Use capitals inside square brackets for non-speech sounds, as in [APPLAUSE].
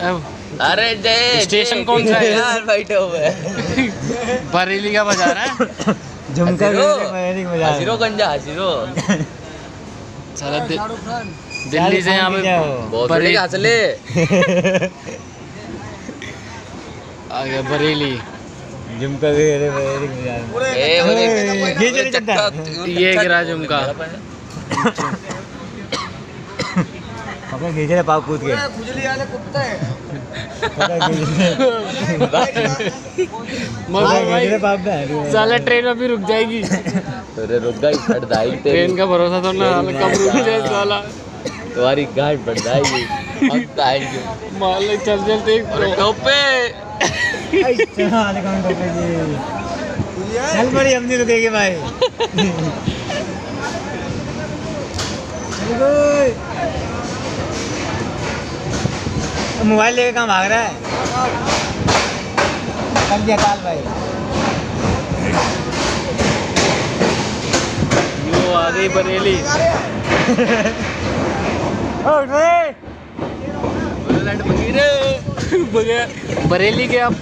अब अरे जय स्टेशन कौन सा है? यार बैठे हुए बरेली का बजा रहा है? झुमका हसीरो। भी बजा हसीरो गंजा हसीरो। साला दिल्ली से यहाँ पे बहुत बड़े आ गया बरेली। झुमका भी अरे मज़ा ए बोले ये चले चलता ये गिरा झुमका। अपने खींचे पाप कूद के। मगर भाई पाप साला ट्रेन अभी रुक जाएगी। अरे रुक गई फट जाएगी ट्रेन का भरोसा तो ना कब रुक जाए साला। तुम्हारी गाड़ फट जाएगी हम तो आएँगे मान ले चल चलते एक अरे टोपे। चल बड़ी हम नहीं रुकेंगे भाई। [LAUGHS] कोई। मोबाइल लेके कहाँ भाग रहा है? कर दिया काल भाई। यो आ गई बरेली। [LAUGHS] बरेली के अब